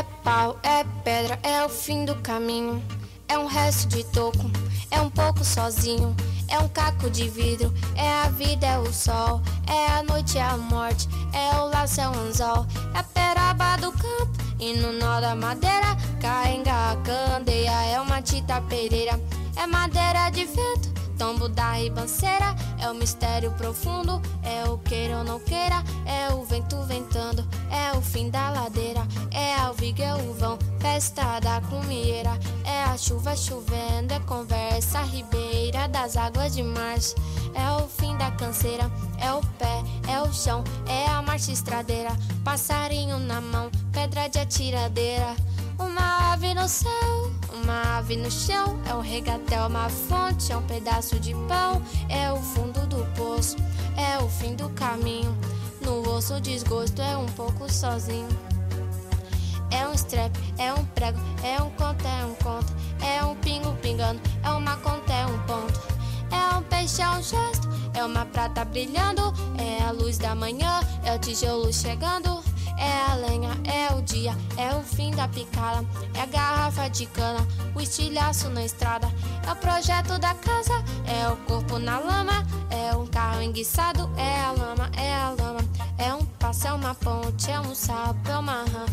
É pau, é pedra, é o fim do caminho. É um resto de toco, é um pouco sozinho. É um caco de vidro, é a vida, é o sol. É a noite, é a morte, é o laço, é o anzol. É a peraba do campo e no nó da madeira. Caenga, candeia, é uma tita pereira. É madeira de vento, tombo da ribanceira. É o mistério profundo, é o queira ou não queira. É o vento ventando, é o fim da ladeira. É a chuva chovendo, é conversa ribeira das águas de março. É o fim da canseira, é o pé, é o chão, é a marcha estradeira. Passarinho na mão, pedra de atiradeira. Uma ave no céu, uma ave no chão. É um regatel, uma fonte, é um pedaço de pão. É o fundo do poço, é o fim do caminho. No osso, o desgosto é um pouco sozinho. Strap, é um prego, é um conto, é um conto. É um pingo pingando, é uma conta, é um ponto. É um peixe, é um gesto, é uma prata brilhando. É a luz da manhã, é o tijolo chegando. É a lenha, é o dia, é o fim da picada. É a garrafa de cana, o estilhaço na estrada. É o projeto da casa, é o corpo na lama. É um carro enguiçado, é a lama, é a lama. É um passo, é uma ponte, é um sapo, é uma rã.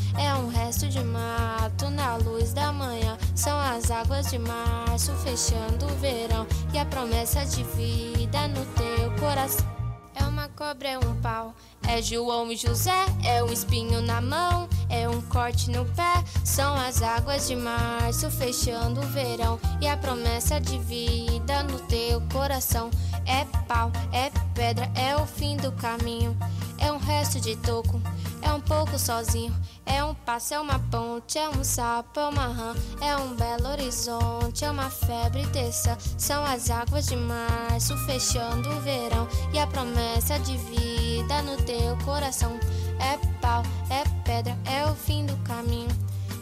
Águas de março fechando o verão. E a promessa de vida no teu coração. É uma cobra, é um pau. É João e José, é um espinho na mão, é um corte no pé. São as águas de março fechando o verão. E a promessa de vida no teu coração. É pau, é pedra, é o fim do caminho. É um resto de toco, é um pouco sozinho. É um passo, é uma ponte, é um sapo, é uma rã, é um belo horizonte, é uma febre terça. São as águas de março fechando o verão e a promessa de vida no teu coração. É pau, é pedra, é o fim do caminho.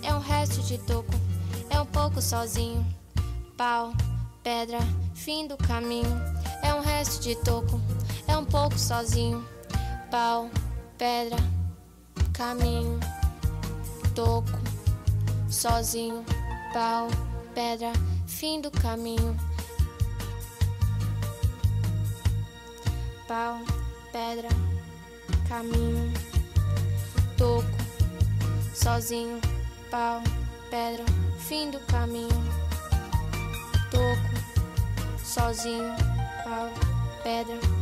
É um resto de toco, é um pouco sozinho. Pau, pedra, fim do caminho. É um resto de toco, é um pouco sozinho. Pau, pedra, caminho toco, sozinho, pau, pedra, fim do caminho. Pau, pedra, caminho, toco, sozinho, pau, pedra, fim do caminho. Toco, sozinho, pau, pedra,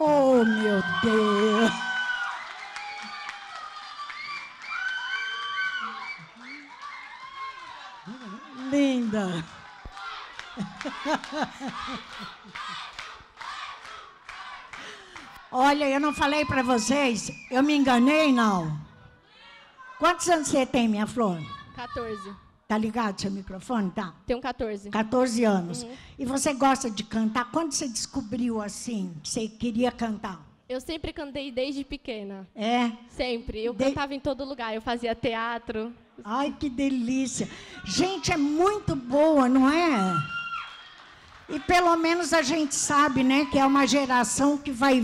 Oh, meu Deus! Linda! Olha, eu não falei para vocês, eu me enganei, não. Quantos anos você tem, minha flor? 14. Tá ligado seu microfone? Tá. Tenho 14. 14 anos. Uhum. E você gosta de cantar? Quando você descobriu assim, que você queria cantar? Eu sempre cantei desde pequena. É? Sempre. Eu de... cantava em todo lugar. Eu fazia teatro. Ai, que delícia. Gente, é muito boa, não é? E pelo menos a gente sabe, né, que é uma geração que vai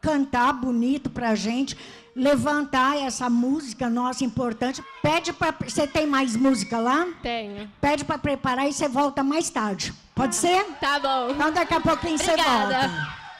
cantar bonito pra gente levantar essa música nossa importante. Pede para você tem mais música lá? Tenho. Pede para preparar e você volta mais tarde. Pode ser? Tá bom. Então daqui a pouquinho Obrigada. você volta.